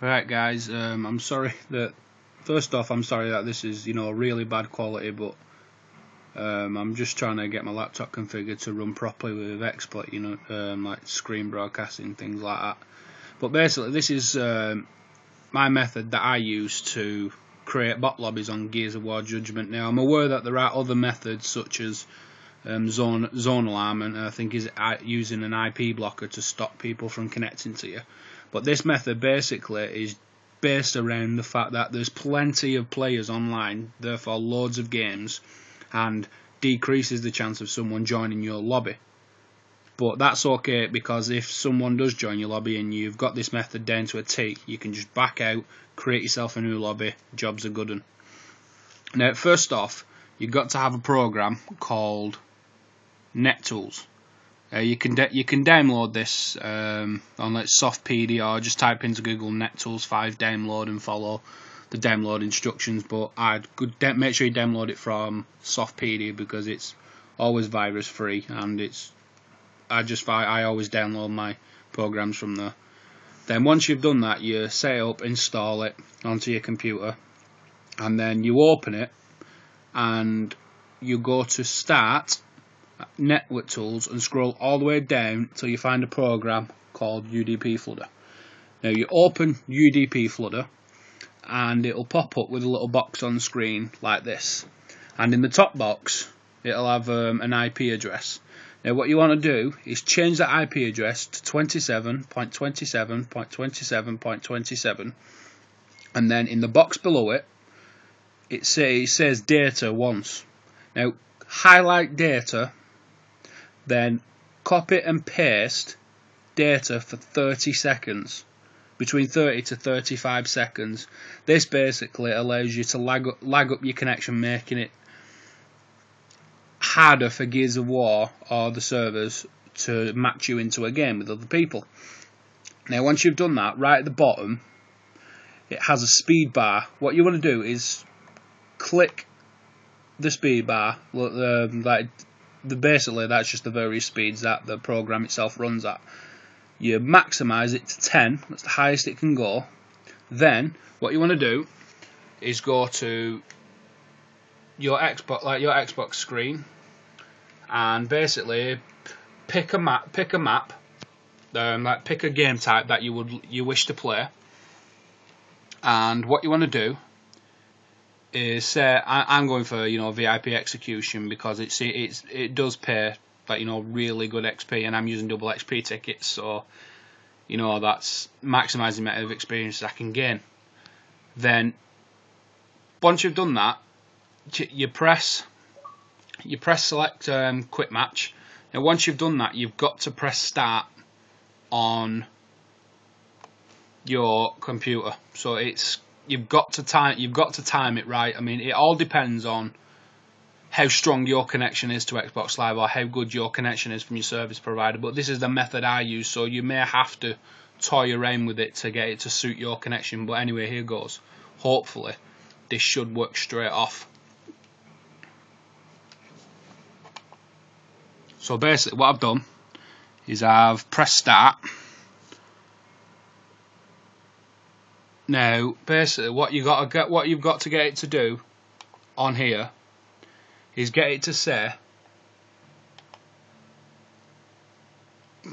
Right, guys. Um, I'm sorry that. First off, I'm sorry that this is, you know, really bad quality, but um, I'm just trying to get my laptop configured to run properly with XSplit, you know, um, like screen broadcasting things like that. But basically, this is um, my method that I use to create bot lobbies on Gears of War Judgment. Now, I'm aware that there are other methods such as um, zone ZoneAlarm, and I think is uh, using an IP blocker to stop people from connecting to you. But this method basically is based around the fact that there's plenty of players online, therefore loads of games, and decreases the chance of someone joining your lobby. But that's okay because if someone does join your lobby and you've got this method down to a T, you can just back out, create yourself a new lobby, jobs are good. Now, first off, you've got to have a program called NetTools. Uh, you can you can download this um, on like Softpedia or just type into Google NetTools 5 download and follow the download instructions. But I'd make sure you download it from Softpedia because it's always virus free and it's I just I always download my programs from there. Then once you've done that, you set up, install it onto your computer, and then you open it and you go to start network tools and scroll all the way down till you find a program called UDP Flooder. Now you open UDP Flooder and it'll pop up with a little box on screen like this. And in the top box it'll have um, an IP address. Now what you want to do is change that IP address to 27.27.27.27 and then in the box below it it says, it says data once. Now highlight data then copy and paste data for 30 seconds between 30 to 35 seconds. This basically allows you to lag up, lag up your connection making it harder for Gears of War or the servers to match you into a game with other people. Now once you've done that right at the bottom it has a speed bar. What you want to do is click the speed bar um, like the, basically that's just the various speeds that the program itself runs at. You maximize it to 10, that's the highest it can go. Then what you want to do is go to your Xbox like your Xbox screen and basically pick a map pick a map um, like pick a game type that you would you wish to play and what you want to do is say I, am going for you know VIP execution because it's it's it does pay like you know really good XP and I'm using double XP tickets so you know that's maximizing the amount of experience I can gain. Then once you've done that, you press you press select um, quit match. Now once you've done that, you've got to press start on your computer. So it's you've got to time you've got to time it right. I mean, it all depends on how strong your connection is to Xbox Live or how good your connection is from your service provider. But this is the method I use, so you may have to toy around with it to get it to suit your connection. But anyway, here goes. Hopefully, this should work straight off. So basically, what I've done is I've pressed start. Now, basically, what you got to get, what you've got to get it to do on here is get it to say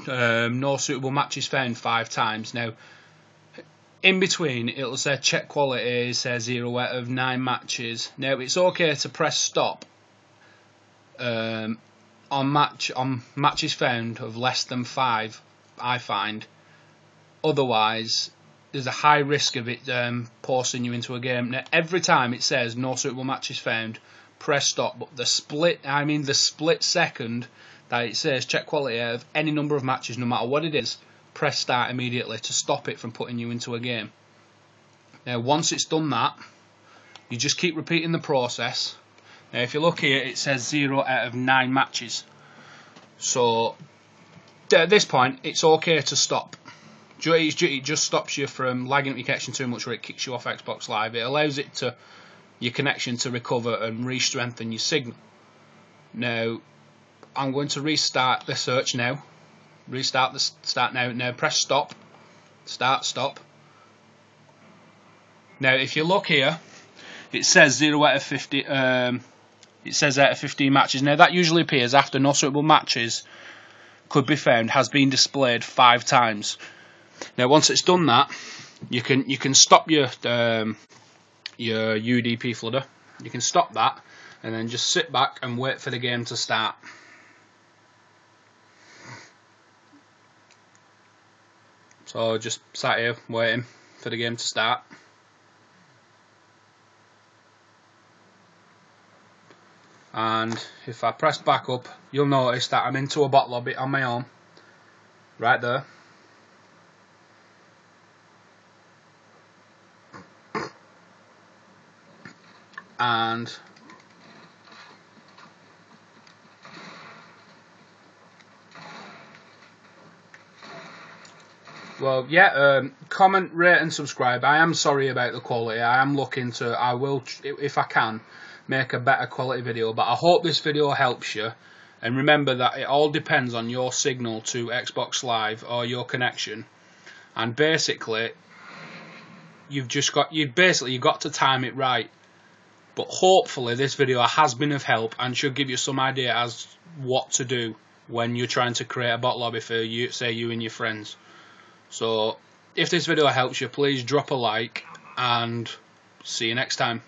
um, no suitable matches found five times. Now, in between, it'll say check quality, say zero out of nine matches. Now, it's okay to press stop um, on match on matches found of less than five. I find. Otherwise, there's a high risk of it um, forcing you into a game. Now, every time it says no suitable matches found, press stop. But the split, I mean the split second that it says check quality of any number of matches, no matter what it is, press start immediately to stop it from putting you into a game. Now, once it's done that, you just keep repeating the process. Now, if you look here, it says zero out of nine matches. So at this point, it's okay to stop it just stops you from lagging your connection too much where it kicks you off Xbox Live. It allows it to your connection to recover and re-strengthen your signal. Now, I'm going to restart the search now. Restart the start now. Now press stop. Start, stop. Now, if you look here, it says 0 out of 50. Um, it says out of 15 matches. Now, that usually appears after no suitable matches could be found has been displayed five times. Now, once it's done that, you can you can stop your um, your UDP flooder. You can stop that, and then just sit back and wait for the game to start. So just sat here waiting for the game to start. And if I press back up, you'll notice that I'm into a bot lobby on my own. Right there. And Well, yeah, um, comment, rate, and subscribe. I am sorry about the quality. I am looking to, I will, if I can, make a better quality video. But I hope this video helps you. And remember that it all depends on your signal to Xbox Live or your connection. And basically, you've just got, you basically, you've got to time it right. But hopefully this video has been of help and should give you some idea as what to do when you're trying to create a bot lobby for you, say you and your friends. So if this video helps you, please drop a like and see you next time.